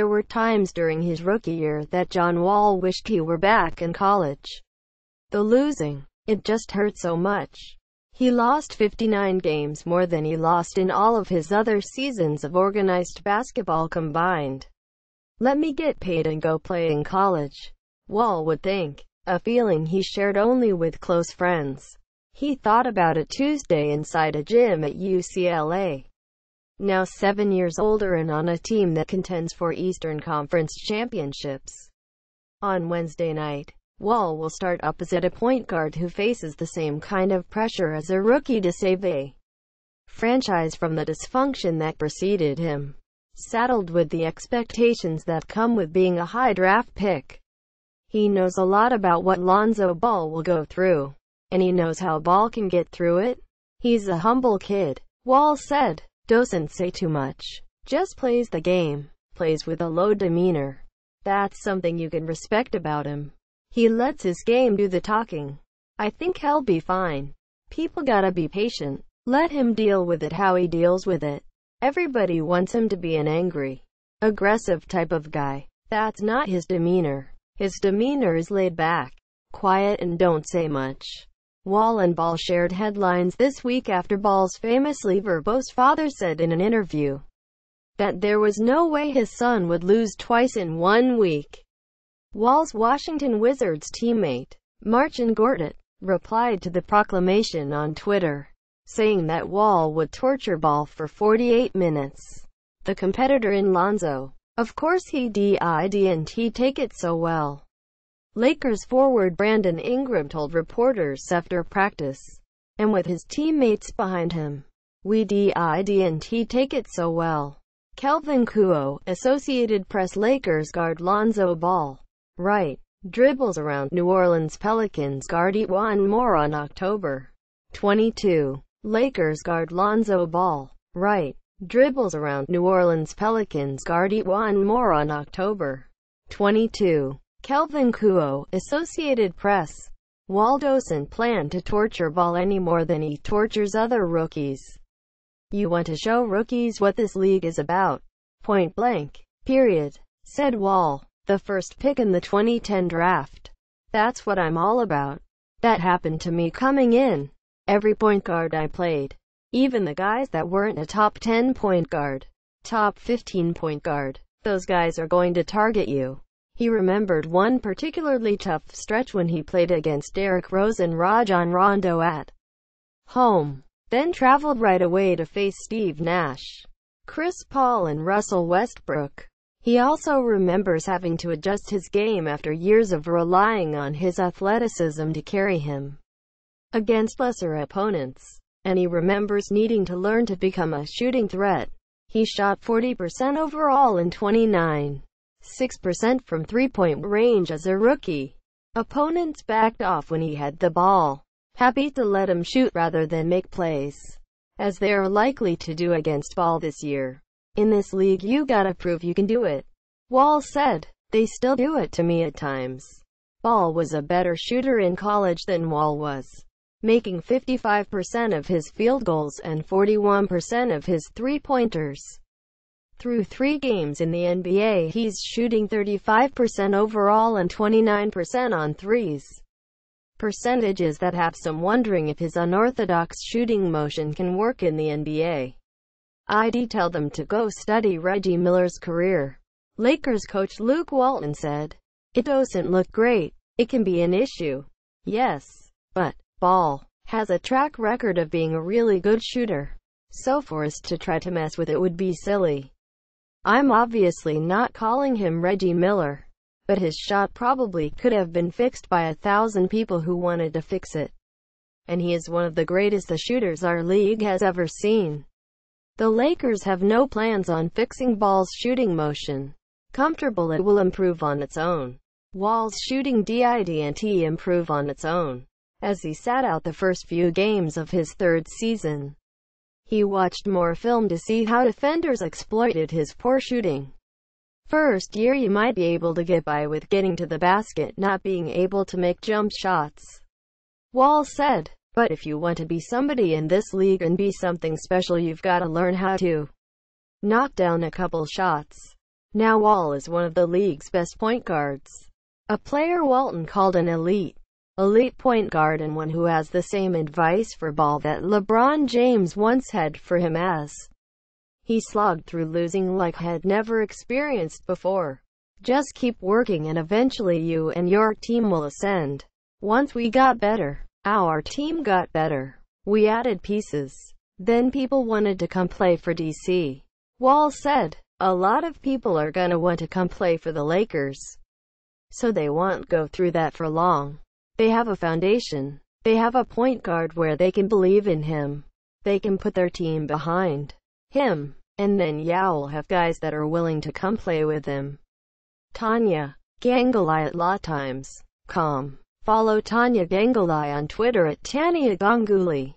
There were times during his rookie year that John Wall wished he were back in college. The losing, it just hurt so much. He lost 59 games more than he lost in all of his other seasons of organized basketball combined. Let me get paid and go play in college. Wall would think, a feeling he shared only with close friends. He thought about it Tuesday inside a gym at UCLA. Now seven years older and on a team that contends for Eastern Conference championships. On Wednesday night, Wall will start opposite a point guard who faces the same kind of pressure as a rookie to save a franchise from the dysfunction that preceded him saddled with the expectations that come with being a high draft pick. He knows a lot about what Lonzo Ball will go through, and he knows how Ball can get through it. He's a humble kid. Wall said, doesn't say too much, just plays the game, plays with a low demeanor. That's something you can respect about him. He lets his game do the talking. I think he'll be fine. People gotta be patient. Let him deal with it how he deals with it. Everybody wants him to be an angry, aggressive type of guy. That's not his demeanor. His demeanor is laid back, quiet and don't say much. Wall and Ball shared headlines this week after Ball's famously verbose father said in an interview that there was no way his son would lose twice in one week. Wall's Washington Wizards teammate, Marcin Gortat, replied to the proclamation on Twitter saying that Wall would torture Ball for 48 minutes. The competitor in Lonzo. Of course he didn't take it so well. Lakers forward Brandon Ingram told reporters after practice, and with his teammates behind him, we didn't take it so well. Kelvin Kuo, Associated Press Lakers guard Lonzo Ball. Right. Dribbles around New Orleans Pelicans guard E'Twaun Moore on October 22. Lakers guard Lonzo Ball. Right. Dribbles around New Orleans Pelicans guard E'Twaun Moore on October 22. Kelvin Kuo, Associated Press. Wall doesn't plan to torture Ball any more than he tortures other rookies. You want to show rookies what this league is about. Point blank. Period. Said Wall, the first pick in the 2010 draft. That's what I'm all about. That happened to me coming in. Every point guard I played, even the guys that weren't a top 10 point guard, top 15 point guard, those guys are going to target you. He remembered one particularly tough stretch when he played against Derrick Rose and Rajon Rondo at home, then traveled right away to face Steve Nash, Chris Paul and Russell Westbrook. He also remembers having to adjust his game after years of relying on his athleticism to carry him against lesser opponents, and he remembers needing to learn to become a shooting threat. He shot 40% overall in 29, 6% from three-point range as a rookie. Opponents backed off when he had the ball, happy to let him shoot rather than make plays, as they are likely to do against Ball this year. In this league you gotta prove you can do it. Wall said, they still do it to me at times. Ball was a better shooter in college than Wall was making 55% of his field goals and 41% of his three-pointers. Through three games in the NBA he's shooting 35% overall and 29% on threes. Percentages that have some wondering if his unorthodox shooting motion can work in the NBA. I'd tell them to go study Reggie Miller's career. Lakers coach Luke Walton said, It doesn't look great. It can be an issue. Yes. But, Ball has a track record of being a really good shooter. So for us to try to mess with it would be silly. I'm obviously not calling him Reggie Miller, but his shot probably could have been fixed by a thousand people who wanted to fix it. And he is one of the greatest shooters our league has ever seen. The Lakers have no plans on fixing Ball's shooting motion. Comfortable it will improve on its own. Wall's shooting didn't improve on its own as he sat out the first few games of his third season. He watched more film to see how defenders exploited his poor shooting. First year you might be able to get by with getting to the basket, not being able to make jump shots. Wall said, but if you want to be somebody in this league and be something special you've got to learn how to knock down a couple shots. Now Wall is one of the league's best point guards. A player Walton called an elite, elite point guard and one who has the same advice for ball that LeBron James once had for him as he slogged through losing like had never experienced before. Just keep working and eventually you and your team will ascend. Once we got better, our team got better. We added pieces. Then people wanted to come play for DC. Wall said, a lot of people are gonna want to come play for the Lakers. So they won't go through that for long. They have a foundation. They have a point guard where they can believe in him. They can put their team behind him. And then yeah, will have guys that are willing to come play with him. Tania Ganguli at latimes.com. Follow Tania Ganguli on Twitter at Tania Ganguli.